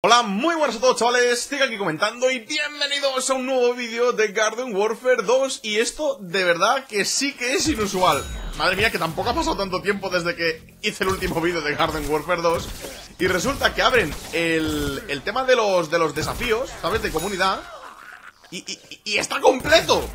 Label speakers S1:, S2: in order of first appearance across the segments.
S1: Hola, muy buenas a todos chavales, estoy aquí comentando y bienvenidos a un nuevo vídeo de Garden Warfare 2 Y esto de verdad que sí que es inusual. Madre mía que tampoco ha pasado tanto tiempo desde que hice el último vídeo de Garden Warfare 2 Y resulta que abren el, el tema de los, de los desafíos, ¿sabes? De comunidad. Y, y, y está completo.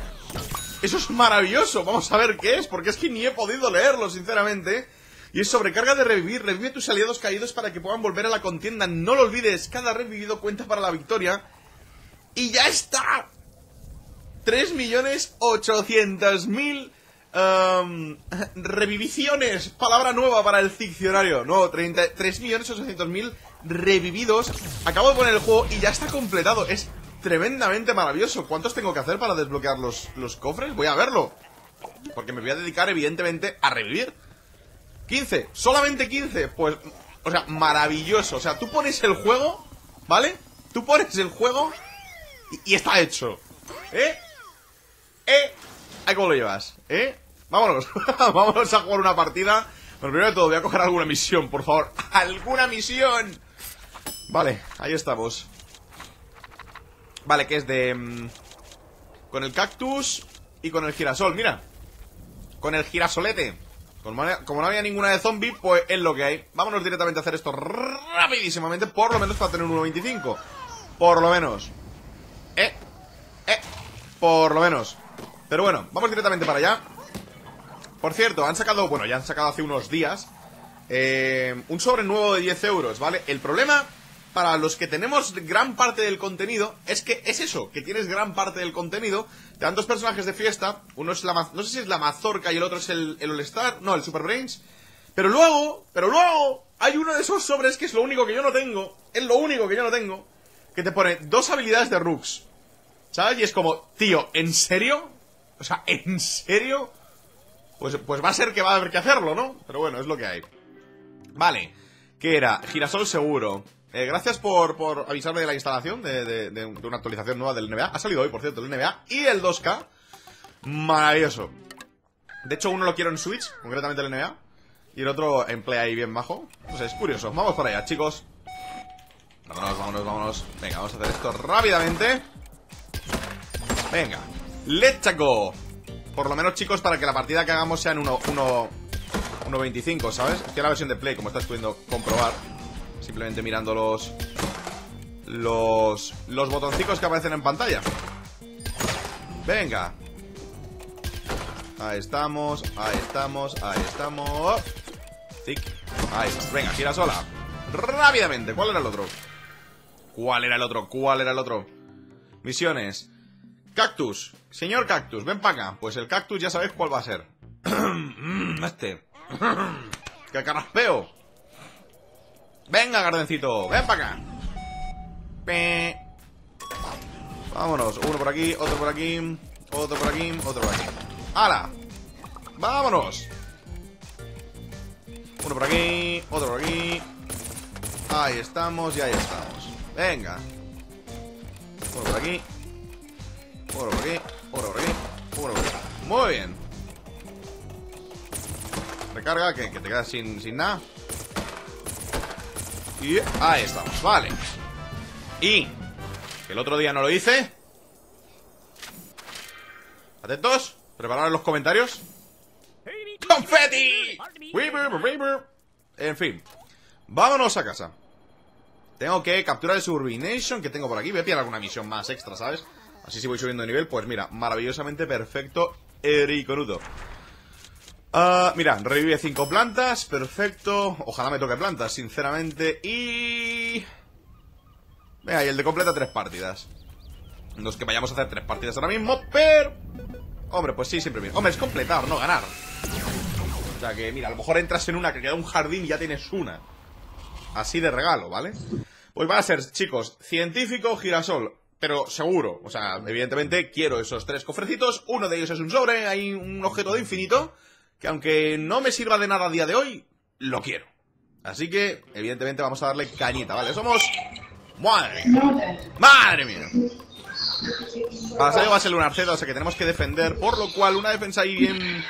S1: Eso es maravilloso, vamos a ver qué es, porque es que ni he podido leerlo sinceramente y es sobrecarga de revivir. Revive tus aliados caídos para que puedan volver a la contienda. No lo olvides, cada revivido cuenta para la victoria. Y ya está. 3.800.000 um, reviviciones. Palabra nueva para el diccionario. No, 3.800.000 revividos. Acabo de poner el juego y ya está completado. Es tremendamente maravilloso. ¿Cuántos tengo que hacer para desbloquear los, los cofres? Voy a verlo. Porque me voy a dedicar, evidentemente, a revivir. 15, solamente 15 Pues, o sea, maravilloso O sea, tú pones el juego, ¿vale? Tú pones el juego y, está hecho ¿Eh? ¿Eh? Ahí cómo lo llevas, ¿eh? Vámonos, vámonos a jugar una partida Pero primero de todo, voy a coger alguna misión, por favor ¡Alguna misión! Vale, ahí estamos Vale, que es de... Mm, con el cactus y con el girasol, mira Con el girasolete como no había ninguna de zombie, pues es lo que hay. Vámonos directamente a hacer esto rapidísimamente Por lo menos para tener un 1.25 Por lo menos. Eh, eh, por lo menos. Pero bueno, vamos directamente para allá. Por cierto, han sacado, bueno, ya han sacado hace unos días eh, Un sobre nuevo de 10 euros, ¿vale? El problema para los que tenemos gran parte del contenido, es que es eso, que tienes gran parte del contenido, te dan dos personajes de fiesta, uno es la, no sé si es la mazorca y el otro es el, el All-Star, no, el Super Brains, pero luego, pero luego, hay uno de esos sobres que es lo único que yo no tengo, es lo único que yo no tengo, que te pone dos habilidades de Rooks, ¿sabes? Y es como, tío, ¿en serio? O sea, ¿en serio? Pues, pues va a ser que va a haber que hacerlo, ¿no? Pero bueno, es lo que hay. Vale, ¿qué era? Girasol seguro. Eh, gracias por, por, avisarme de la instalación de, de, una actualización nueva del NBA. Ha salido hoy, por cierto, el NBA y el 2K. Maravilloso. De hecho, uno lo quiero en Switch, concretamente el NBA. Y el otro en Play ahí bien bajo. No sé, es curioso. Vamos para allá, chicos. Vámonos, vámonos, vámonos. Venga, vamos a hacer esto rápidamente. Venga. ¡Let's go! Por lo menos, chicos, para que la partida que hagamos sea en 1.25, ¿sabes? Es que la versión de Play, como estás pudiendo comprobar Simplemente mirando los... Los... Los botoncicos que aparecen en pantalla. Venga. Ahí estamos, ahí estamos, ahí estamos. Tic. Ahí venga, gira sola. Rápidamente, ¿cuál era el otro? ¿Cuál era el otro? ¿Cuál era el otro? Misiones. Cactus, señor Cactus, ven para acá. Pues el Cactus ya sabéis cuál va a ser. Este. ¡Qué carraspeo! Venga, Gardencito, ven para acá. Vámonos, uno por aquí, otro por aquí Otro por aquí, otro por aquí. ¡Hala! ¡Vámonos! Uno por aquí, otro por aquí. Ahí estamos y ahí estamos. Venga. Uno por aquí Uno por aquí, otro por aquí Uno por aquí. Muy bien. Recarga, que, que te quedas sin, sin nada y ahí estamos, vale. Y el otro día no lo hice. Atentos Preparad los comentarios. ¡Confetti! En fin Vámonos a casa. Tengo que capturar el Suburbination que tengo por aquí. Voy a pillar alguna misión más extra, ¿sabes? Así si voy subiendo de nivel, pues mira Maravillosamente perfecto Ericonudo Uh, mira, revive cinco plantas, perfecto. Ojalá me toque plantas, sinceramente. Y... Venga, y el de completa tres partidas. No es que vayamos a hacer tres partidas ahora mismo, pero... Hombre, pues sí, siempre bien. Hombre, es completar, no ganar. O sea que, mira, a lo mejor entras en una que queda un jardín y ya tienes una. Así de regalo, ¿vale? Pues va a ser, chicos, científico, girasol pero seguro, o sea, evidentemente quiero esos tres cofrecitos. Uno de ellos es un sobre, hay un objeto de infinito que aunque no me sirva de nada a día de hoy, lo quiero. Así que, evidentemente, vamos a darle cañita, ¿vale? Somos... ¡Madre mía! ¡Madre mía! Salir va a ser un arcedo, o sea que tenemos que defender, por lo cual una defensa ahí bien...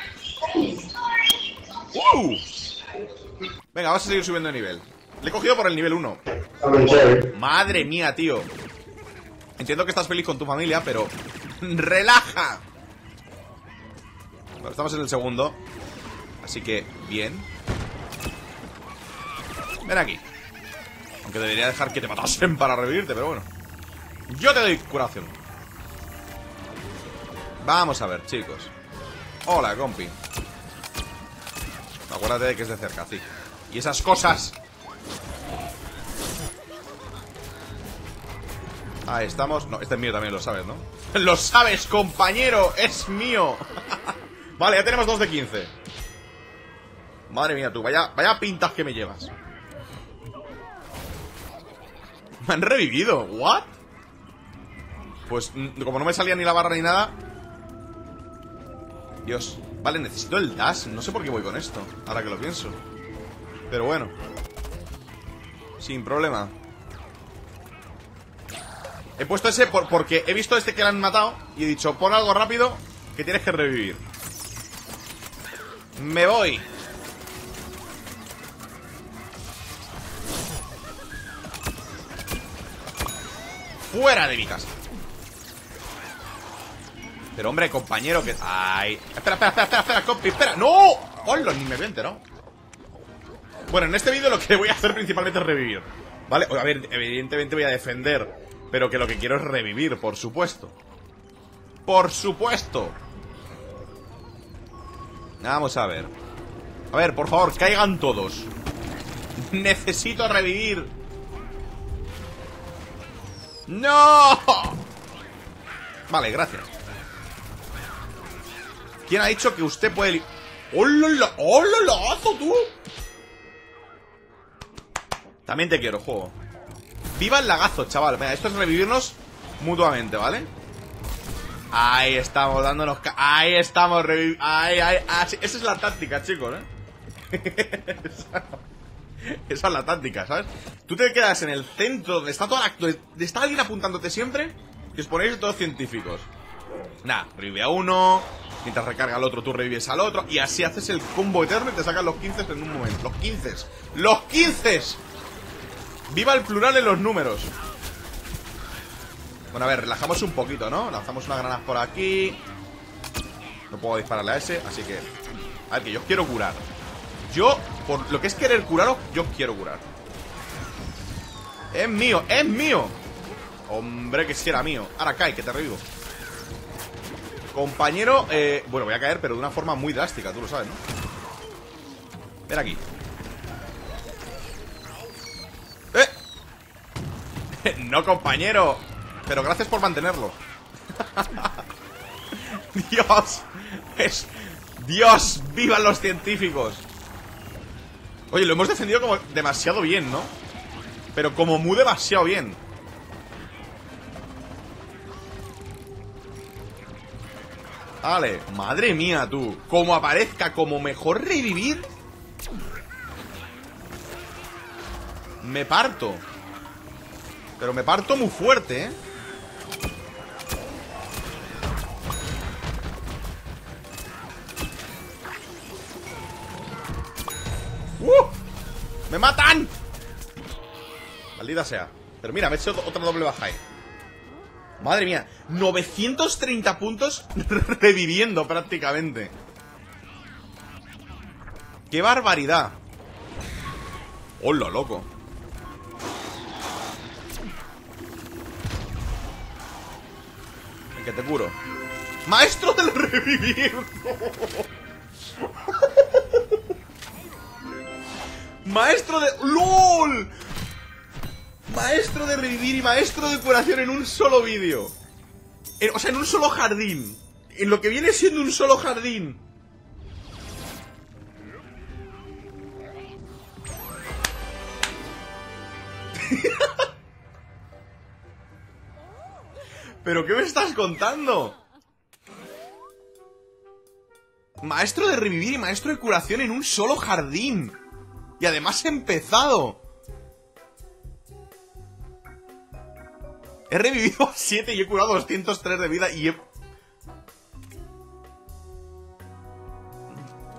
S1: ¡Uh! Venga, vamos a seguir subiendo de nivel. Le he cogido por el nivel 1. Madre mía, tío. Entiendo que estás feliz con tu familia, pero... ¡Relaja! Bueno, estamos en el segundo. Así que, bien. Ven aquí. Aunque debería dejar que te matasen para revivirte, pero bueno. Yo te doy curación. Vamos a ver, chicos. Hola, compi. Acuérdate de que es de cerca, sí. Y esas cosas. Ahí estamos. No, este es mío también, lo sabes, ¿no? ¡Lo sabes, compañero! ¡Es mío! vale, ya tenemos dos de 15. Madre mía, tú, vaya, vaya pintas que me llevas. Me han revivido, ¿what? Pues como no me salía ni la barra ni nada Dios Vale, necesito el dash No sé por qué voy con esto Ahora que lo pienso Pero bueno Sin problema He puesto ese porque he visto este que le han matado Y he dicho, pon algo rápido Que tienes que revivir Me voy Fuera de mi casa pero hombre, compañero, que... ¡Ay! Espera, espera, espera, espera, espera, compi, espera ¡No! ¡Hola! Ni me vente, ¿no? Bueno, en este vídeo lo que voy a hacer principalmente es revivir ¿Vale? A ver, evidentemente voy a defender Pero que lo que quiero es revivir, por supuesto ¡Por supuesto! Vamos a ver. A ver, por favor, caigan todos. Necesito revivir. ¡No! Vale, gracias. ¿Quién ha dicho que usted puede... ¡Hola, hola, lazo, tú! También te quiero, juego. Viva el lagazo, chaval. Mira, esto es revivirnos mutuamente, ¿vale? Ahí estamos, dándonos... Ahí estamos, Ahí, ahí, así. Esa es la táctica, chicos, ¿eh? esa... es la táctica, ¿sabes? Tú te quedas en el centro donde está acto Está alguien apuntándote siempre Y os ponéis todos científicos Nada, revive a uno Mientras recarga al otro, tú revives al otro Y así haces el combo eterno y te sacas los 15 en un momento Los 15 ¡Los 15! ¡Viva el plural en los números! Bueno, a ver, relajamos un poquito, ¿no? Lanzamos unas granadas por aquí. No puedo dispararle a ese, así que... A ver, que yo quiero curar. Yo, por lo que es querer curaros, yo quiero curar. Es mío, es mío. Hombre, que si era mío. Ahora cae, que te revivo. Compañero, eh, bueno, voy a caer, pero de una forma muy drástica, tú lo sabes, ¿no? Ven aquí. ¡Eh! no, compañero Pero gracias por mantenerlo. Dios es... Dios, vivan los científicos. Oye, lo hemos defendido como demasiado bien, ¿no? Pero como muy demasiado bien. Vale, madre mía tú. Como aparezca como mejor revivir Me parto. Pero me parto muy fuerte, ¿eh? Maldita sea Pero mira, me he hecho otra doble baja ahí Madre mía, 930 puntos reviviendo prácticamente. ¡Qué barbaridad! ¡Hola, loco! En que te curo. ¡Maestro del revivir! ¡Maestro de... ¡LOL! Maestro de revivir y maestro de curación en un solo vídeo. O sea, en un solo jardín. En lo que viene siendo un solo jardín. ¿Pero qué me estás contando? Maestro de revivir y maestro de curación en un solo jardín. Y además he empezado. He revivido 7 y he curado 203 de vida y he...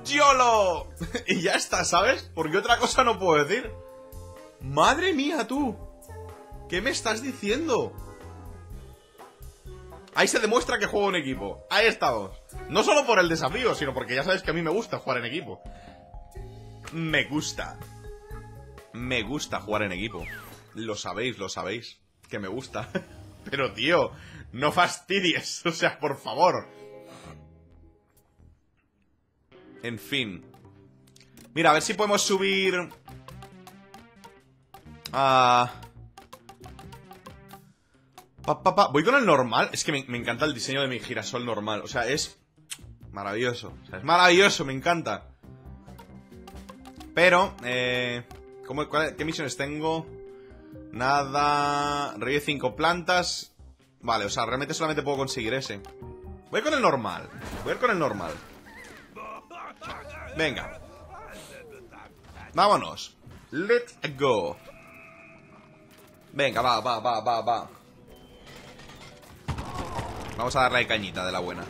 S1: ¡YOLO! y ya está, ¿sabes? Porque otra cosa no puedo decir. Madre mía, tú. ¿Qué me estás diciendo? Ahí se demuestra que juego en equipo. Ahí estamos. No solo por el desafío, sino porque ya sabes que a mí me gusta jugar en equipo. Me gusta. Me gusta jugar en equipo. Lo sabéis, lo sabéis. Que me gusta. Pero tío, no fastidies. O sea, por favor. En fin. Mira, a ver si podemos subir... Ah... Pa, Voy con el normal. Es que me, encanta el diseño de mi girasol normal. O sea, es maravilloso. Es maravilloso, me encanta. Pero, eh... ¿cómo, ¿Qué misiones tengo? Nada... Revive 5 plantas. Vale, o sea, realmente solamente puedo conseguir ese. Voy con el normal. Voy con el normal. Venga. Vámonos. Let's go. Venga, va, va, va, va, va. Vamos a darle cañita de la buena.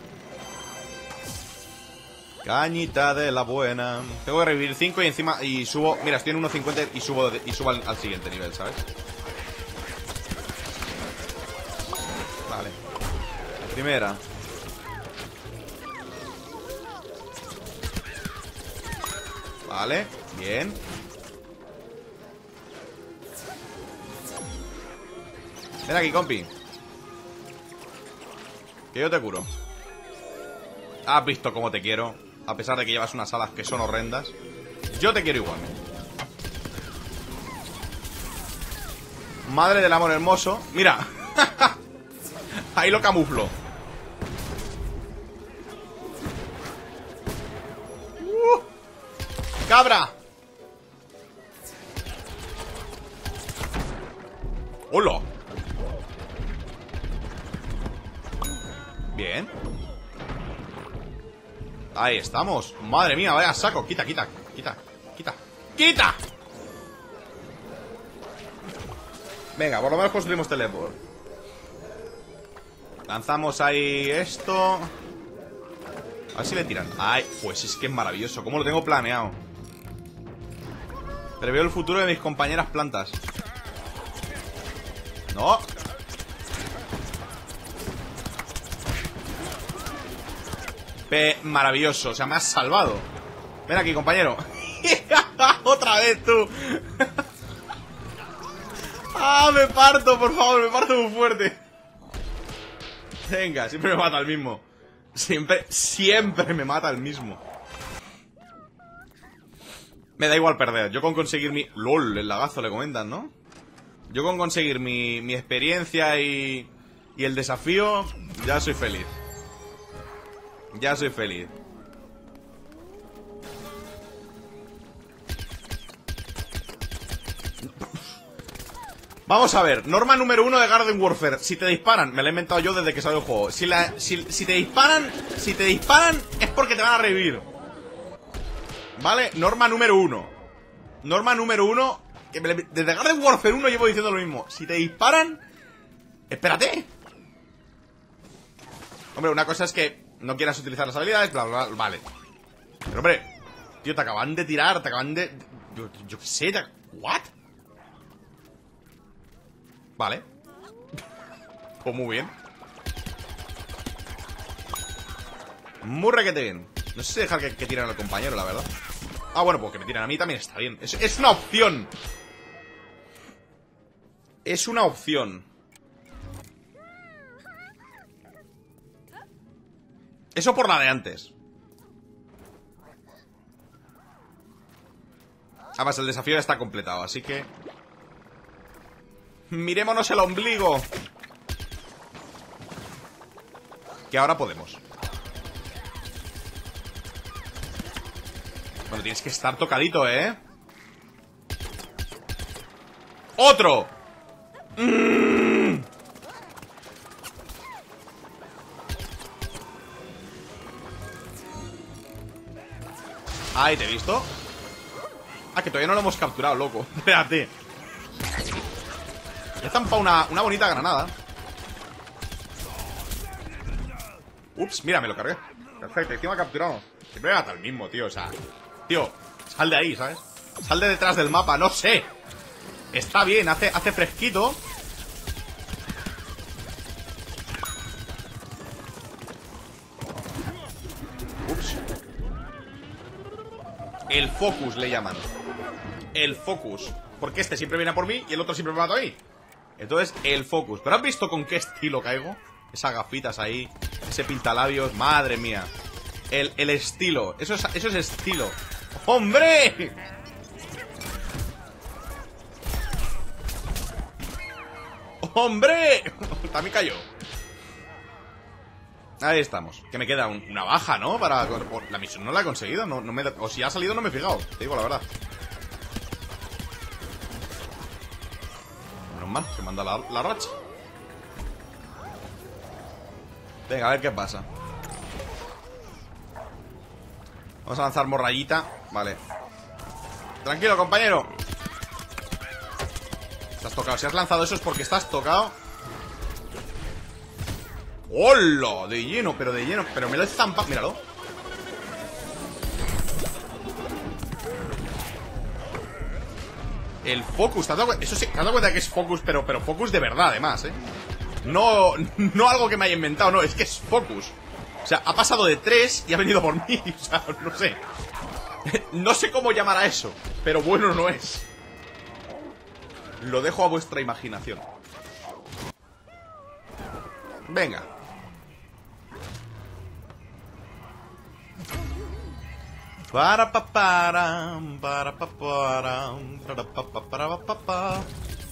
S1: Cañita de la buena. Tengo que revivir 5 y encima. Y subo. Mira, estoy en 1.50 y subo, y subo al, siguiente nivel, ¿sabes? Vale. Primera. Vale, bien. Ven aquí, compi. Que yo te curo Has visto cómo te quiero A pesar de que llevas unas alas que son horrendas Yo te quiero igual. Madre del amor hermoso Mira Ahí lo camuflo estamos. Madre mía, vaya saco. Quita, quita, quita, quita. ¡Quita! Venga, por lo menos construimos teleport. Lanzamos ahí esto. A ver si le tiran. Ay, pues es que es maravilloso. ¿Cómo lo tengo planeado? Preveo el futuro de mis compañeras plantas. No maravilloso, o sea, me has salvado. Ven aquí, compañero. Otra vez tú. Ah, me parto, por favor, me parto muy fuerte. Venga, siempre me mata el mismo. Siempre, siempre me mata el mismo. Me da igual perder. Yo con conseguir mi... LOL, el lagazo le comentan, ¿no? Yo con conseguir mi, mi experiencia y... Y el desafío Ya soy feliz ya soy feliz. Vamos a ver, norma número uno de Garden Warfare. Si te disparan, me lo he inventado yo desde que salió el juego. Si, la, si, te disparan, si te disparan es porque te van a revivir. ¿Vale? Norma número uno. Norma número uno Desde Garden Warfare 1 llevo diciendo lo mismo. Si te disparan, espérate. Hombre, una cosa es que no quieras utilizar las habilidades, bla, bla, bla, vale. Pero hombre, tío, te acaban de tirar, te acaban de... Yo, yo qué sé, te... ¿What? Vale. pues muy bien. Muy requete bien. No sé si dejar que, que tiren al compañero, la verdad. Ah, bueno, pues que me tiren a mí también está bien. Es, es una opción. Es una opción. Eso por la de antes Además, el desafío ya está completado, así que... Mirémonos el ombligo Que ahora podemos Bueno, tienes que estar tocadito, ¿eh? ¡Otro! ¡Mmm! Ahí te he visto. Ah, que todavía no lo hemos capturado, loco. Espérate. Ya zampa una, una bonita granada. Ups, mira, me lo cargué. Perfecto, encima capturado. Siempre me mata el mismo, tío, o sea Tío, sal de ahí, ¿sabes? Sal de detrás del mapa, no sé. Está bien, hace, hace fresquito El focus le llaman. El focus. Porque este siempre viene a por mí y el otro siempre me mata a mí. Entonces, el focus. ¿Pero has visto con qué estilo caigo? Esas gafitas ahí Ese pintalabios, madre mía. El, el estilo, eso es, eso es estilo. ¡Hombre! ¡Hombre! También cayó Ahí estamos. Que me queda una baja, ¿no? Para La misión no la he conseguido O si ha salido no me he fijado Te digo la verdad. Menos mal Que manda la, la racha. Venga, a ver qué pasa. Vamos a lanzar morrayita. Vale. Tranquilo, compañero. Estás tocado Si has lanzado eso es porque estás tocado ¡Hola! De lleno, pero de lleno Pero me lo zampado Míralo El focus, ¿te has dado cuenta? Eso sí, ¿te has dado cuenta que es focus? Pero, pero focus de verdad, además, ¿eh? No, no algo que me haya inventado, no, es que es focus O sea, ha pasado de 3 y ha venido por mí O sea, no sé No sé cómo llamar a eso Pero bueno no es Lo dejo a vuestra imaginación Venga Para pa para para pa para para pa pa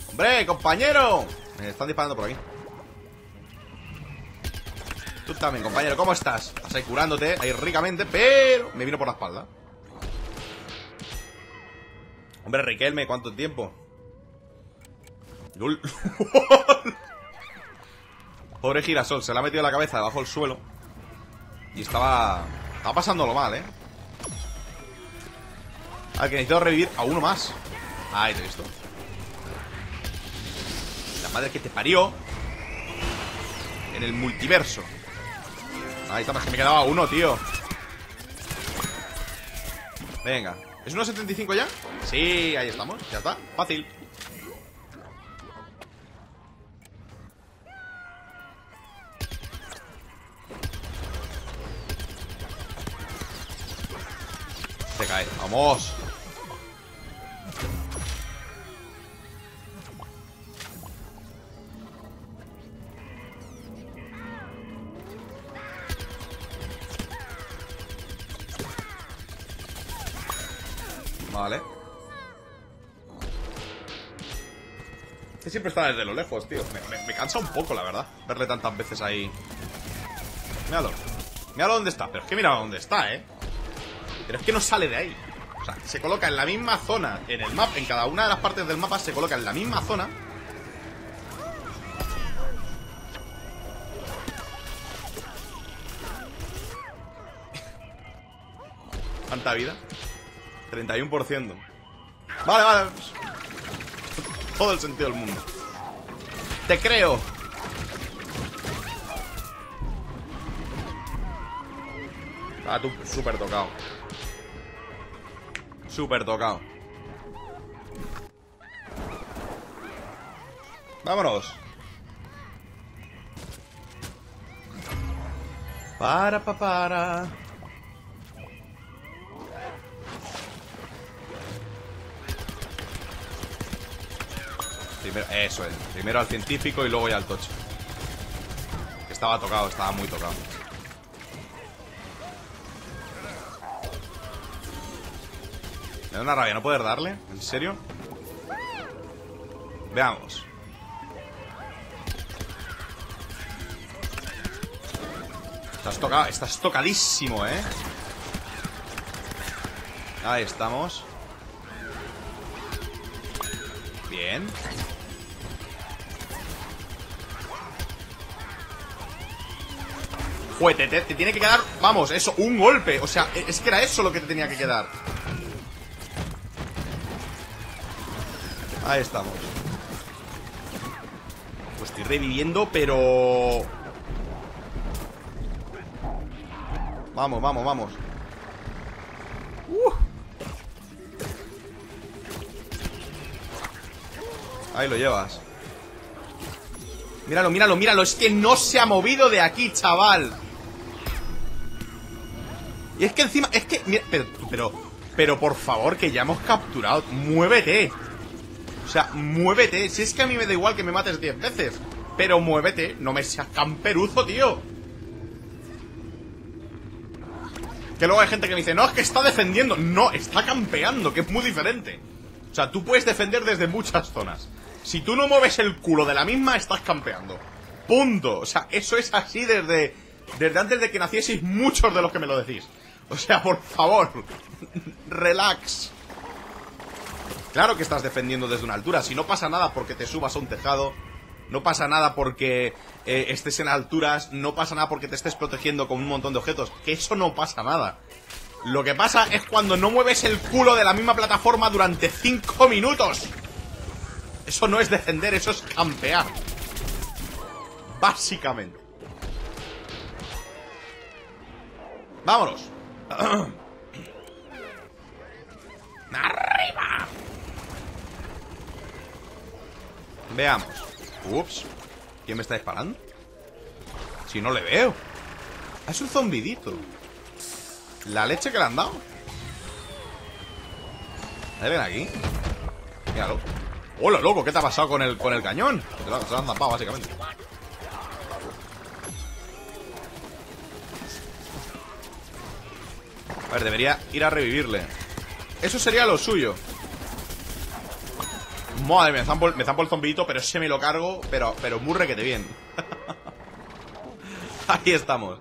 S1: Hombre, compañero. Me están disparando por aquí. Tú también, compañero, ¿cómo estás? Estás ahí curándote, ahí ricamente, pero me vino por la espalda. Hombre, Riquelme, ¿cuánto tiempo? Pobre girasol, se le ha metido la cabeza debajo del suelo. Y estaba... Estaba pasándolo mal, ¿eh? Ah, que necesito revivir a uno más. Ahí te he visto. La madre que te parió En el multiverso. Ahí está, más que me quedaba uno, tío. Venga. ¿Es 1.75 ya? Sí, ahí estamos, ya está, fácil. Se cae, vamos Vale. Que siempre está desde lo lejos, tío. Me, cansa un poco, la verdad Verle tantas veces ahí. Míralo. Míralo dónde está. Pero es que mira dónde está, eh. Pero es que no sale de ahí. O sea, se coloca en la misma zona En el mapa En cada una de las partes del mapa Se coloca en la misma zona. Tanta vida 31%. Vale, vale. Todo el sentido del mundo. Te creo. Ah, tú, súper tocado. Súper tocado. Vámonos. Para, para, para. Eso es. Primero al científico y luego ya al tocho. Estaba tocado, estaba muy tocado. Me da una rabia no poder darle. ¿En serio? Veamos. Estás tocado, estás tocadísimo, ¿eh? Ahí estamos. Bien. Te, tiene que quedar, vamos, eso, un golpe O sea, es que era eso lo que te tenía que quedar Ahí estamos Pues estoy reviviendo, pero... Vamos, vamos, vamos Ahí lo llevas. Míralo, míralo, míralo. Es que no se ha movido de aquí, chaval. Y es que encima, es que, mira, pero, pero, pero por favor, que ya hemos capturado. Muévete. O sea, muévete. Si es que a mí me da igual que me mates 10 veces. Pero muévete. No me seas camperuzo, tío. Que luego hay gente que me dice, no, es que está defendiendo. No, está campeando, que es muy diferente. O sea, tú puedes defender desde muchas zonas. Si tú no mueves el culo de la misma, estás campeando. Punto. O sea, eso es así desde, desde antes de que nacieseis muchos de los que me lo decís. O sea, por favor, relax. Claro que estás defendiendo desde una altura. Si no pasa nada porque te subas a un tejado, no pasa nada porque eh, estés en alturas, no pasa nada porque te estés protegiendo con un montón de objetos. Que eso no pasa nada. Lo que pasa es cuando no mueves el culo de la misma plataforma durante 5 minutos. Eso no es defender, eso es campear. Básicamente. Vámonos. ¡Arriba! Veamos. Ups. ¿Quién me está disparando? Si no le veo. Es un zombidito. La leche que le han dado. A ven aquí. Míralo. Hola, loco, ¿qué te ha pasado con el, con el cañón? Se lo, han zapado, básicamente. A ver, debería ir a revivirle. Eso sería lo suyo. Madre me zampo, el zombito, pero ese me lo cargo, pero, pero muy requete bien. Ahí estamos.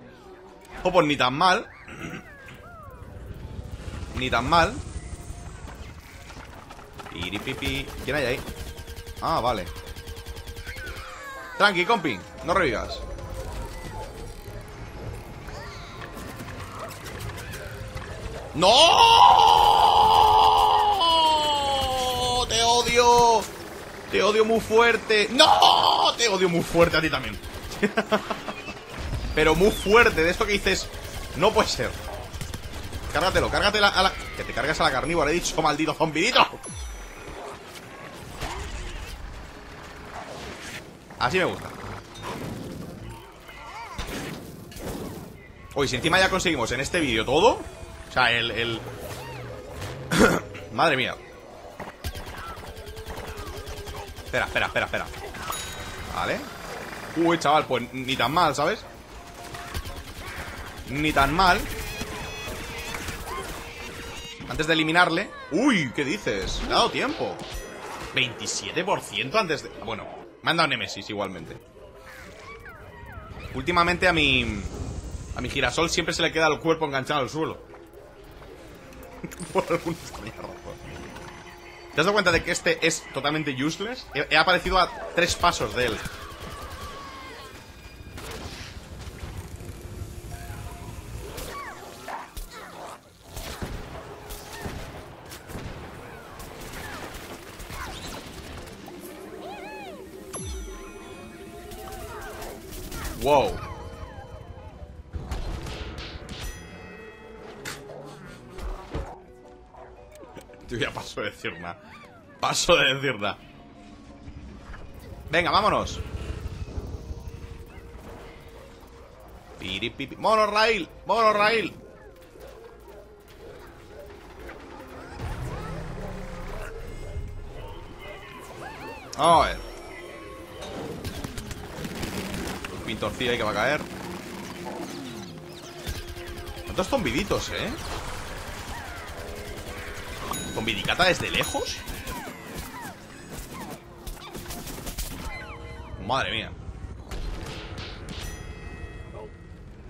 S1: O pues ni tan mal. Ni tan mal. Piripipi. ¿Quién hay ahí? Ah, vale. Tranqui, compi. No revivas. ¡No! ¡Te odio! ¡Te odio muy fuerte! ¡No! Te odio muy fuerte a ti también. Pero muy fuerte, de esto que dices No puede ser Cárgatelo, cárgatela a la... Que te cargas a la carnívora, he dicho, maldito zombidito Así me gusta Uy, si encima ya conseguimos en este vídeo todo O sea, el... el... Madre mía. Espera, espera, espera, espera. Vale. Uy, chaval, pues ni tan mal, ¿sabes? Ni tan mal. Antes de eliminarle. Uy, ¿qué dices? Le ha dado tiempo. 27% antes de... Bueno, me han dado Nemesis igualmente. Últimamente a mi... A mi girasol siempre se le queda el cuerpo enganchado al suelo Por extraña razón ¿Te has dado cuenta de que este es totalmente useless? he aparecido a tres pasos de él Wow. Paso de decir nada. Paso de decir nada. Venga, vámonos. Piripipi. Monorail, monorail. Vamos a ver. Pintorcilla y que va a caer. ¿Cuántos zombiditos, eh? ¿Zombidicata desde lejos? Madre mía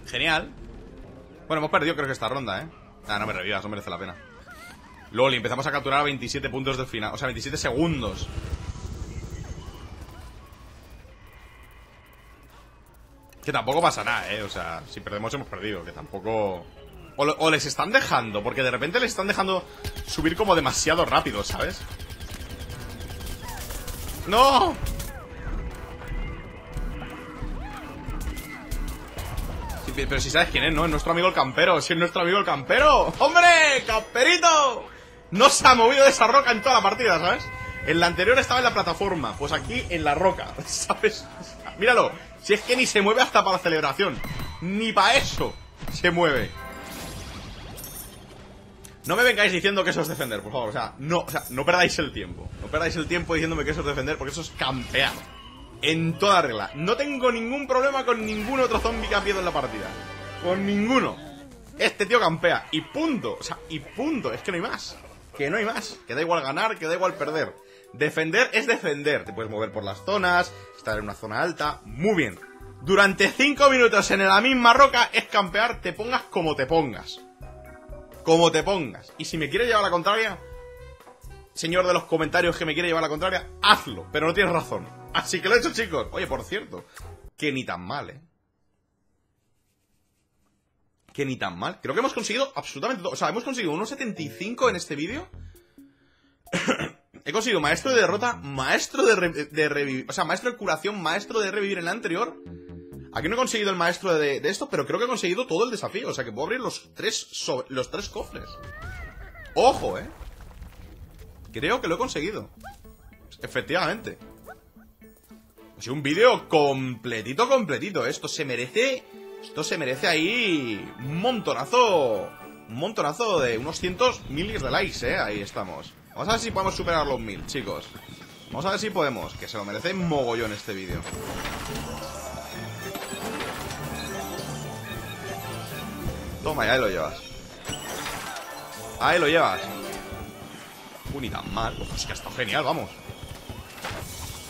S1: Genial Bueno, hemos perdido creo que esta ronda, ¿eh? Ah, no me revivas, no merece la pena Loli, empezamos a capturar a 27 puntos del final O sea, 27 segundos Que tampoco pasa nada, ¿eh? O sea, si perdemos hemos perdido, que tampoco... O, les están dejando, porque de repente les están dejando subir como demasiado rápido, ¿sabes? ¡No! pero si sabes quién es, ¿no? Es nuestro amigo el campero, si es nuestro amigo el campero ¡Hombre! ¡Camperito! No se ha movido de esa roca en toda la partida, ¿sabes? En la anterior estaba en la plataforma, pues aquí en la roca, ¿sabes? Míralo, si es que ni se mueve hasta para la celebración. Ni para eso se mueve. No me vengáis diciendo que eso es defender, por favor. O sea, no, o sea, no perdáis el tiempo. No perdáis el tiempo diciéndome que eso es defender, porque eso es campear. En toda regla. No tengo ningún problema con ningún otro zombie que ha en la partida. Con ninguno. Este tío campea. Y punto. O sea, y punto. Es que no hay más. Que no hay más. Que da igual ganar, que da igual perder. Defender es defender. Te puedes mover por las zonas, estar en una zona alta. Muy bien. Durante 5 minutos en la misma roca es campear, te pongas como te pongas. Como te pongas. Y si me quieres llevar la contraria, señor de los comentarios que me quiere llevar la contraria, hazlo. Pero no tienes razón. Así que lo he hecho, chicos. Oye, por cierto, que ni tan mal, ¿eh? Que ni tan mal. Creo que hemos conseguido absolutamente todo. O sea, hemos conseguido unos 75 en este vídeo. He conseguido maestro de derrota, maestro de, revivir. O sea, maestro de curación, maestro de revivir en la anterior. Aquí no he conseguido el maestro de, esto, pero creo que he conseguido todo el desafío. O sea que puedo abrir los tres, los tres cofres. ¡Ojo, eh! Creo que lo he conseguido. Efectivamente. Ha sido un vídeo completito, completito. Esto se merece... Esto se merece ahí un montonazo... Un montonazo de unos cientos miles de likes, eh. Ahí estamos. Vamos a ver si podemos superar los mil, chicos. Vamos a ver si podemos. Que se lo merece mogollón este vídeo. Toma, ahí lo llevas. Ahí lo llevas. Uh, ni tan mal. es que ha estado genial, vamos.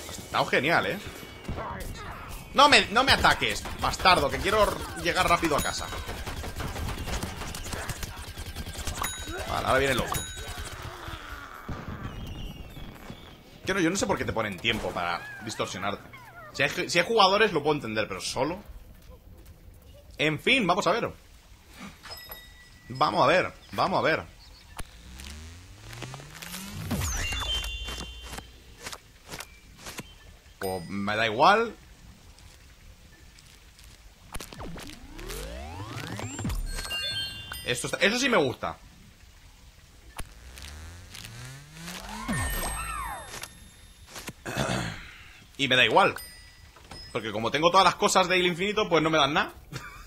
S1: Ha estado genial, ¿eh? No me, no me ataques, bastardo, que quiero llegar rápido a casa. Vale, ahora viene el otro. Que no, yo no sé por qué te ponen tiempo para distorsionarte. Si hay, jugadores lo puedo entender, pero solo. En fin, vamos a ver. Vamos a ver, vamos a ver. Pues me da igual. Esto, eso sí me gusta. Y me da igual. Porque como tengo todas las cosas del infinito, pues no me dan nada.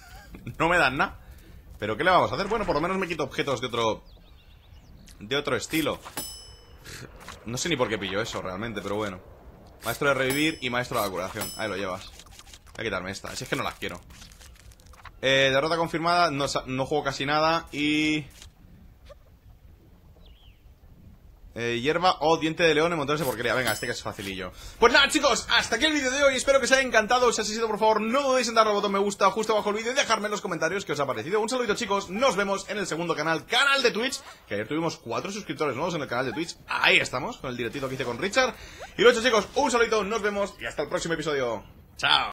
S1: no me dan nada. Pero ¿qué le vamos a hacer? Bueno, por lo menos me quito objetos de otro... De otro estilo No sé ni por qué pillo eso realmente, pero bueno Maestro de revivir y maestro de la curación Ahí lo llevas Voy a quitarme esta, si es que no las quiero eh, Derrota confirmada, no, no juego casi nada Y... Eh, hierba o diente de león en montones de porquería. Venga, este que es facilillo. Pues nada chicos, hasta aquí el vídeo de hoy. Espero que os haya encantado, si ha sido por favor No dudéis en darle al botón me gusta justo abajo el vídeo Y dejarme en los comentarios qué os ha parecido. Un saludito chicos, nos vemos en el segundo canal Canal de Twitch, que ayer tuvimos cuatro suscriptores nuevos en el canal de Twitch. Ahí estamos, con el directito que hice con Richard. Y lo hecho chicos, un saludito, nos vemos Y hasta el próximo episodio. Chao